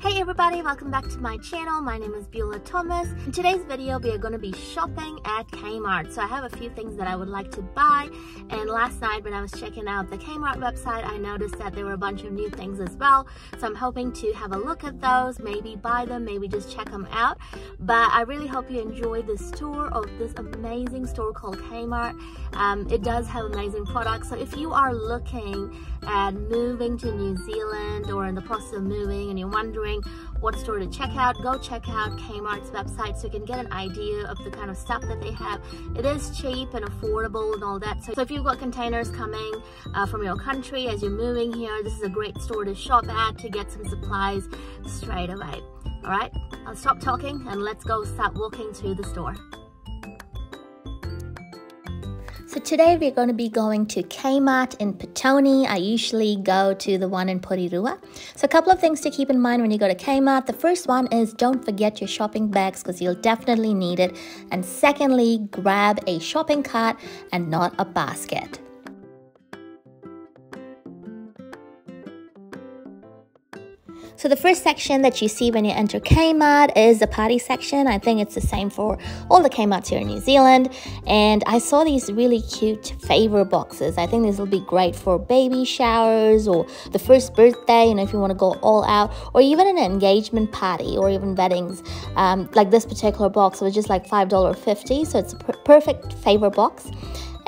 Hey everybody, welcome back to my channel. My name is Beula Thomas. In today's video, we are going to be shopping at Kmart. So I have a few things that I would like to buy. And last night when I was checking out the Kmart website, I noticed that there were a bunch of new things as well. So I'm hoping to have a look at those, maybe buy them, maybe just check them out. But I really hope you enjoy this tour of this amazing store called Kmart. Um, it does have amazing products. So if you are looking at moving to New Zealand or in the process of moving and you're wondering wondering what store to check out, go check out Kmart's website so you can get an idea of the kind of stuff that they have. It is cheap and affordable and all that. So, so if you've got containers coming uh, from your country as you're moving here, this is a great store to shop at to get some supplies straight away. All right, I'll stop talking and let's go start walking to the store. So today we're going to be going to Kmart in Petone. I usually go to the one in Porirua. So a couple of things to keep in mind when you go to Kmart. The first one is don't forget your shopping bags because you'll definitely need it. And secondly, grab a shopping cart and not a basket. So the first section that you see when you enter Kmart is the party section. I think it's the same for all the Kmarts here in New Zealand. And I saw these really cute favor boxes. I think this will be great for baby showers or the first birthday, you know, if you want to go all out, or even an engagement party or even weddings. Um, like this particular box was just like $5.50. So it's a per perfect favor box.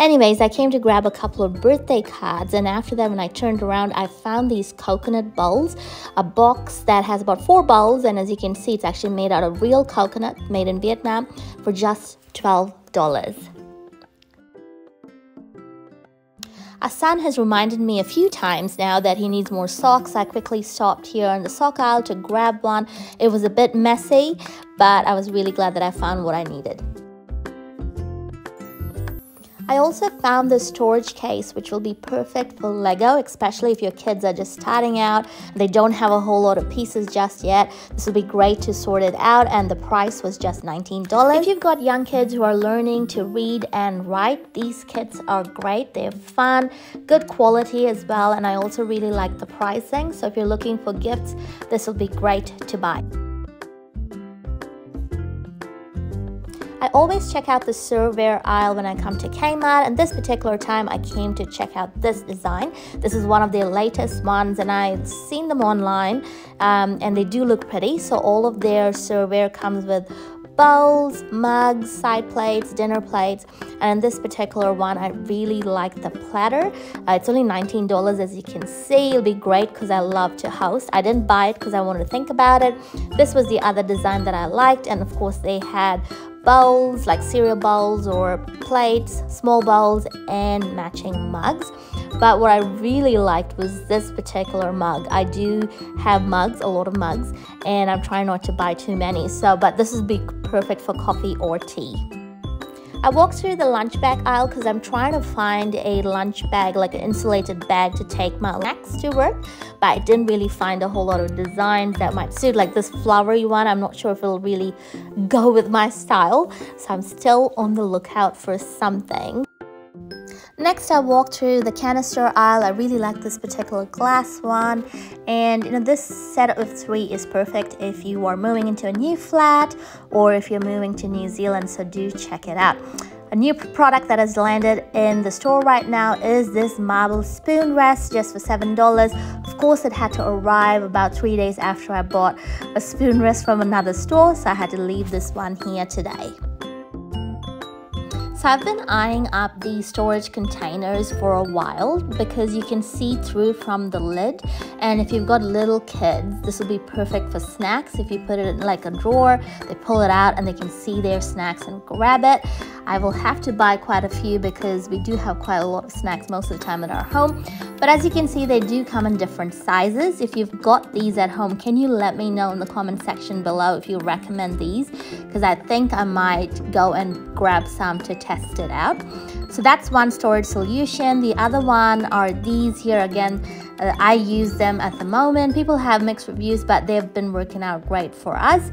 Anyways, I came to grab a couple of birthday cards, and after that, when I turned around, I found these coconut bowls, a box that has about four bowls, and as you can see, it's actually made out of real coconut made in Vietnam for just $12. Asan has reminded me a few times now that he needs more socks. I quickly stopped here in the sock aisle to grab one. It was a bit messy, but I was really glad that I found what I needed. I also found this storage case which will be perfect for Lego, especially if your kids are just starting out. They don't have a whole lot of pieces just yet. This will be great to sort it out and the price was just $19. If you've got young kids who are learning to read and write, these kits are great. They're fun, good quality as well, and I also really like the pricing. So if you're looking for gifts, this will be great to buy. I always check out the serveware aisle when I come to Kmart and this particular time I came to check out this design. This is one of their latest ones and I've seen them online um, and they do look pretty. So all of their serveware comes with bowls, mugs, side plates, dinner plates. And in this particular one, I really like the platter. Uh, it's only $19 as you can see. It'll be great because I love to host. I didn't buy it because I wanted to think about it. This was the other design that I liked. And of course, they had bowls like cereal bowls or plates, small bowls, and matching mugs. But what I really liked was this particular mug. I do have mugs, a lot of mugs, and I'm trying not to buy too many. So, but this would be perfect for coffee or tea. I walked through the lunch bag aisle because I'm trying to find a lunch bag, like an insulated bag to take my snacks to work. But I didn't really find a whole lot of designs that might suit, like this flowery one. I'm not sure if it'll really go with my style. So I'm still on the lookout for something. Next, I walked through the canister aisle. I really like this particular glass one. And you know, this set of three is perfect if you are moving into a new flat or if you're moving to New Zealand, so do check it out. A new product that has landed in the store right now is this marble spoon rest just for $7. Of course, it had to arrive about three days after I bought a spoon rest from another store, so I had to leave this one here today. So I've been eyeing up these storage containers for a while because you can see through from the lid. And if you've got little kids this will be perfect for snacks. If you put it in like a drawer they pull it out and they can see their snacks and grab it. I will have to buy quite a few because we do have quite a lot of snacks most of the time at our home. But as you can see they do come in different sizes. If you've got these at home can you let me know in the comment section below if you recommend these? Because I think I might go and grab some to test test it out. So that's one storage solution. The other one are these here again. Uh, I use them at the moment. People have mixed reviews, but they've been working out great for us.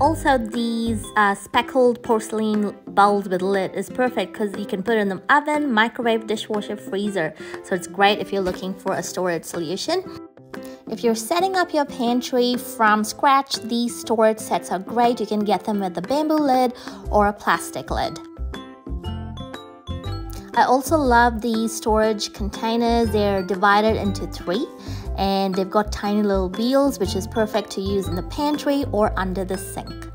Also, these uh, speckled porcelain bowls with lid is perfect because you can put it in the oven, microwave, dishwasher, freezer. So it's great if you're looking for a storage solution. If you're setting up your pantry from scratch, these storage sets are great. You can get them with a bamboo lid or a plastic lid. I also love these storage containers. They're divided into three and they've got tiny little wheels which is perfect to use in the pantry or under the sink.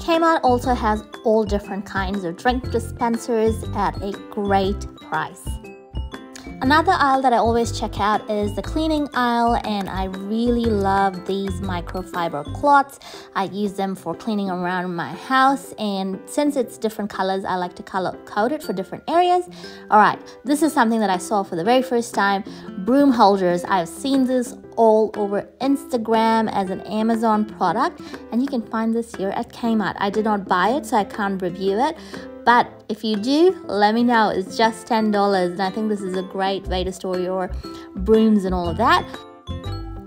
Kmart also has all different kinds of drink dispensers at a great price. Another aisle that I always check out is the cleaning aisle, and I really love these microfiber cloths. I use them for cleaning around my house, and since it's different colors, I like to color code it for different areas. All right, this is something that I saw for the very first time broom holders. I've seen this all over Instagram as an Amazon product, and you can find this here at Kmart. I did not buy it, so I can't review it, but if you do, let me know. It's just $10, and I think this is a great way to store your brooms and all of that.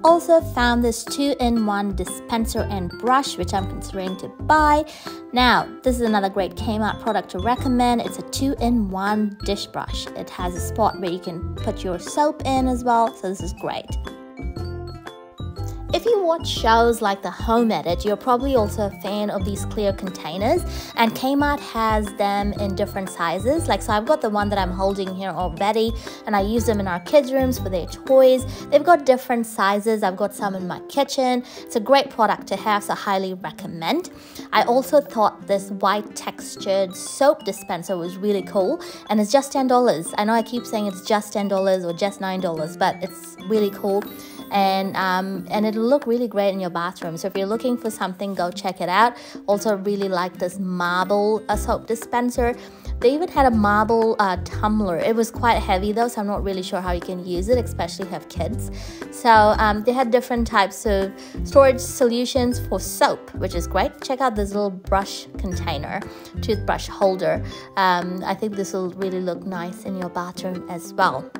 Also found this two-in-one dispenser and brush, which I'm considering to buy. Now, this is another great Kmart product to recommend. It's a two-in-one dish brush. It has a spot where you can put your soap in as well, so this is great. If you watch shows like The Home Edit, you're probably also a fan of these clear containers, and Kmart has them in different sizes. Like, so I've got the one that I'm holding here already, and I use them in our kids' rooms for their toys. They've got different sizes. I've got some in my kitchen. It's a great product to have, so I highly recommend. I also thought this white textured soap dispenser was really cool, and it's just $10. I know I keep saying it's just $10 or just $9, but it's really cool and um, and it'll look really great in your bathroom. So if you're looking for something, go check it out. Also, really like this marble uh, soap dispenser. They even had a marble uh, tumbler. It was quite heavy though, so I'm not really sure how you can use it, especially have kids. So um, they had different types of storage solutions for soap, which is great. Check out this little brush container, toothbrush holder. Um, I think this will really look nice in your bathroom as well.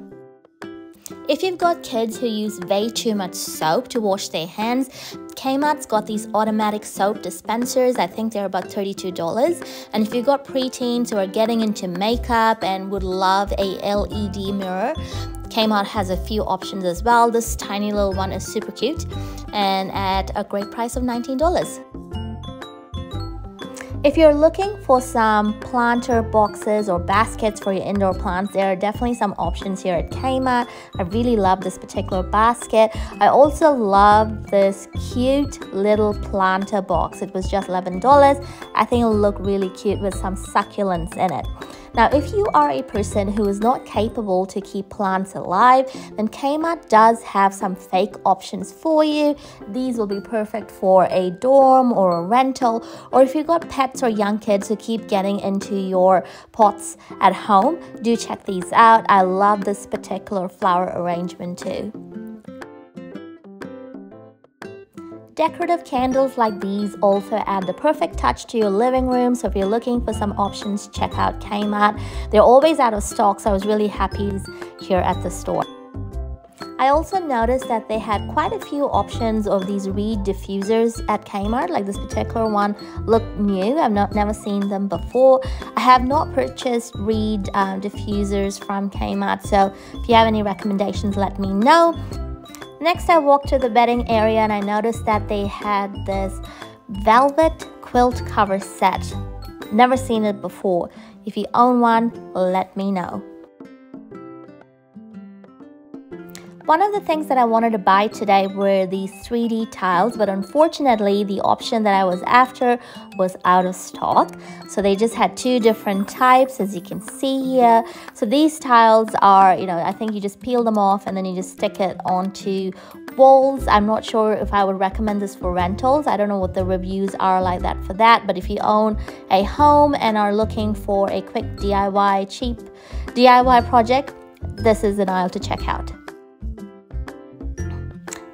If you've got kids who use way too much soap to wash their hands, Kmart's got these automatic soap dispensers. I think they're about $32. And if you've got preteens who are getting into makeup and would love a LED mirror, Kmart has a few options as well. This tiny little one is super cute and at a great price of $19. If you're looking for some planter boxes or baskets for your indoor plants, there are definitely some options here at Kmart. I really love this particular basket. I also love this cute little planter box. It was just $11. I think it'll look really cute with some succulents in it. Now, if you are a person who is not capable to keep plants alive, then Kmart does have some fake options for you. These will be perfect for a dorm or a rental, or if you've got pets or young kids who keep getting into your pots at home, do check these out. I love this particular flower arrangement too. Decorative candles like these also add the perfect touch to your living room. So if you're looking for some options, check out Kmart. They're always out of stock, so I was really happy here at the store. I also noticed that they had quite a few options of these reed diffusers at Kmart. Like this particular one looked new. I've not never seen them before. I have not purchased reed uh, diffusers from Kmart. So if you have any recommendations, let me know. Next, I walked to the bedding area and I noticed that they had this velvet quilt cover set. Never seen it before. If you own one, let me know. One of the things that I wanted to buy today were these 3D tiles, but unfortunately the option that I was after was out of stock. So they just had two different types as you can see here. So these tiles are, you know, I think you just peel them off and then you just stick it onto walls. I'm not sure if I would recommend this for rentals. I don't know what the reviews are like that for that, but if you own a home and are looking for a quick DIY, cheap DIY project, this is an aisle to check out.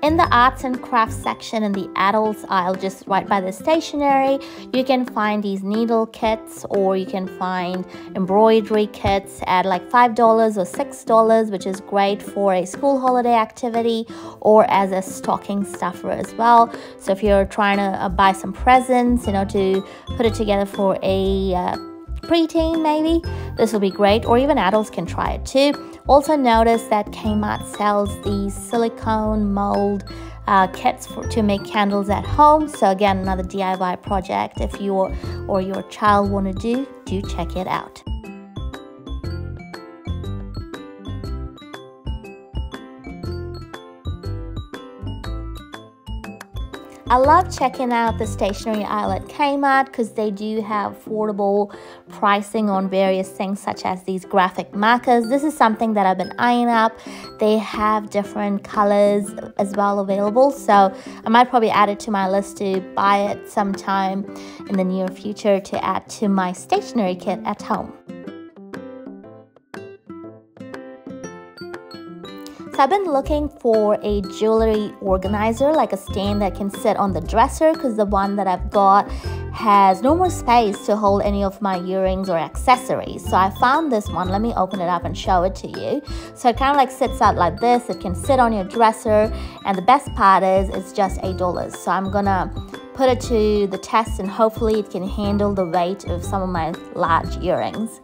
In the arts and crafts section in the adults aisle, just right by the stationery, you can find these needle kits or you can find embroidery kits at like $5 or $6, which is great for a school holiday activity or as a stocking stuffer as well. So if you're trying to uh, buy some presents, you know, to put it together for a uh, preteen maybe. This will be great or even adults can try it too. Also notice that Kmart sells these silicone mold uh, kits for, to make candles at home. So again another DIY project. If you or your child want to do do check it out I love checking out the stationery aisle at Kmart because they do have affordable pricing on various things such as these graphic markers. This is something that I've been eyeing up. They have different colors as well available, so I might probably add it to my list to buy it sometime in the near future to add to my stationery kit at home. So I've been looking for a jewelry organizer, like a stand that can sit on the dresser because the one that I've got has no more space to hold any of my earrings or accessories. So I found this one. Let me open it up and show it to you. So it kind of like sits out like this. It can sit on your dresser. And the best part is it's just $8. So I'm gonna put it to the test and hopefully it can handle the weight of some of my large earrings.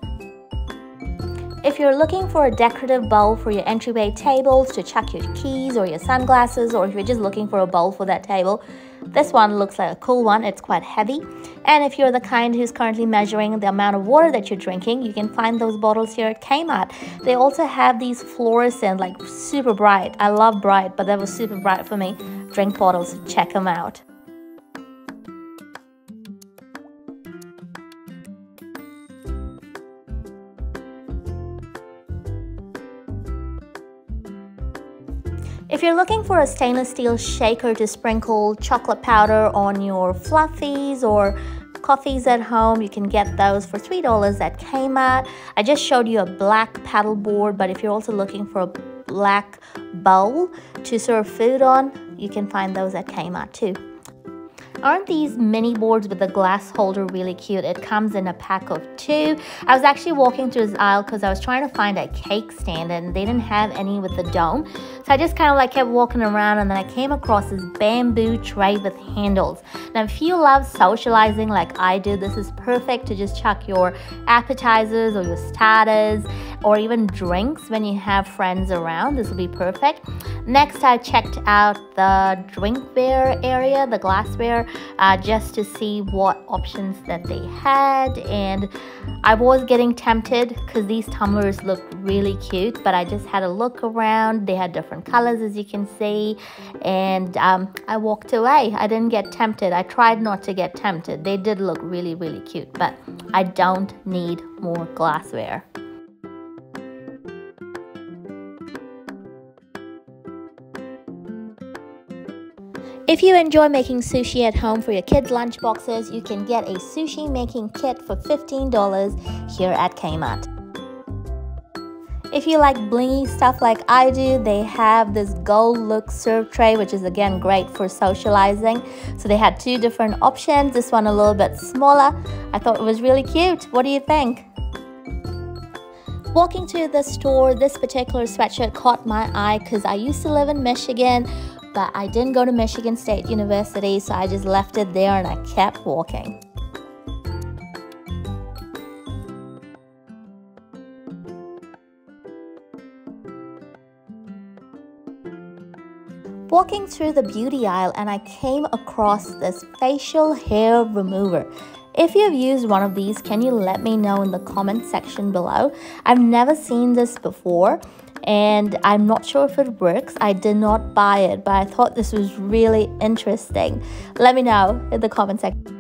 If you're looking for a decorative bowl for your entryway tables to chuck your keys or your sunglasses, or if you're just looking for a bowl for that table, this one looks like a cool one. It's quite heavy. And if you're the kind who's currently measuring the amount of water that you're drinking, you can find those bottles here at Kmart. They also have these fluorescent, like super bright. I love bright, but that was super bright for me. Drink bottles, check them out. If you're looking for a stainless steel shaker to sprinkle chocolate powder on your fluffies or coffees at home, you can get those for $3 at Kmart. I just showed you a black paddle board, but if you're also looking for a black bowl to serve food on, you can find those at Kmart too. Aren't these mini boards with the glass holder really cute? It comes in a pack of two. I was actually walking through this aisle because I was trying to find a cake stand and they didn't have any with the dome. So I just kind of like kept walking around and then I came across this bamboo tray with handles. Now if you love socializing like I do, this is perfect to just chuck your appetizers or your starters or even drinks when you have friends around. This will be perfect. Next, I checked out the drinkware area, the glassware, uh, just to see what options that they had. And I was getting tempted because these tumblers look really cute, but I just had a look around. They had different colors, as you can see, and um, I walked away. I didn't get tempted. I tried not to get tempted. They did look really, really cute, but I don't need more glassware. If you enjoy making sushi at home for your kids' lunchboxes, you can get a sushi making kit for $15 here at Kmart. If you like blingy stuff like I do, they have this gold look serve tray, which is again great for socializing. So they had two different options. This one a little bit smaller. I thought it was really cute. What do you think? Walking to the store, this particular sweatshirt caught my eye because I used to live in Michigan but I didn't go to Michigan State University, so I just left it there and I kept walking. Walking through the beauty aisle and I came across this facial hair remover. If you've used one of these, can you let me know in the comment section below? I've never seen this before and I'm not sure if it works. I did not buy it, but I thought this was really interesting. Let me know in the comment section.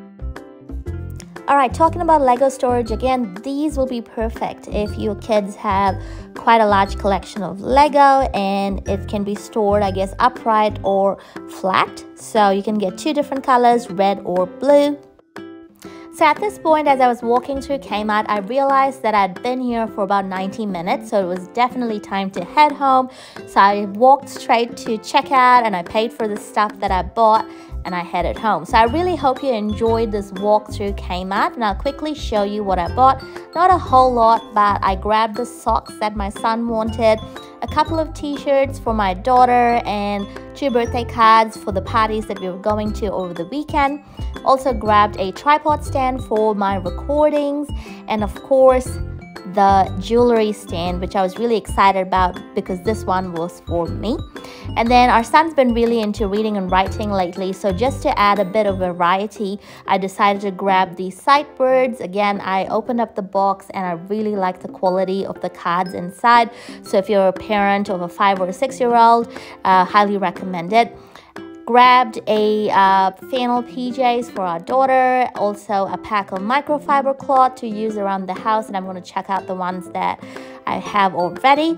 Alright, talking about Lego storage again, these will be perfect if your kids have quite a large collection of Lego and it can be stored, I guess, upright or flat. So you can get two different colors, red or blue. So at this point, as I was walking through Kmart, I realized that I'd been here for about 90 minutes, so it was definitely time to head home. So I walked straight to checkout and I paid for the stuff that I bought and I headed home. So I really hope you enjoyed this walk through Kmart and I'll quickly show you what I bought. Not a whole lot, but I grabbed the socks that my son wanted, a couple of t-shirts for my daughter and two birthday cards for the parties that we were going to over the weekend. Also grabbed a tripod stand for my recordings and of course the jewelry stand, which I was really excited about because this one was for me. And then our son's been really into reading and writing lately. So just to add a bit of variety, I decided to grab these sight words. Again, I opened up the box and I really like the quality of the cards inside. So if you're a parent of a five or a six year old, uh, highly recommend it grabbed a uh, flannel PJs for our daughter, also a pack of microfiber cloth to use around the house, and I'm going to check out the ones that I have already.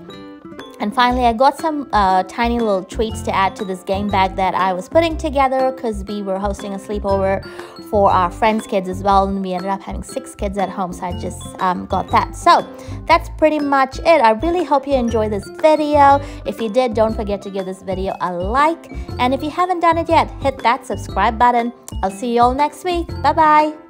And finally, I got some uh, tiny little treats to add to this game bag that I was putting together because we were hosting a sleepover for our friends' kids as well. And we ended up having six kids at home, so I just um, got that. So that's pretty much it. I really hope you enjoyed this video. If you did, don't forget to give this video a like. And if you haven't done it yet, hit that subscribe button. I'll see you all next week. Bye-bye.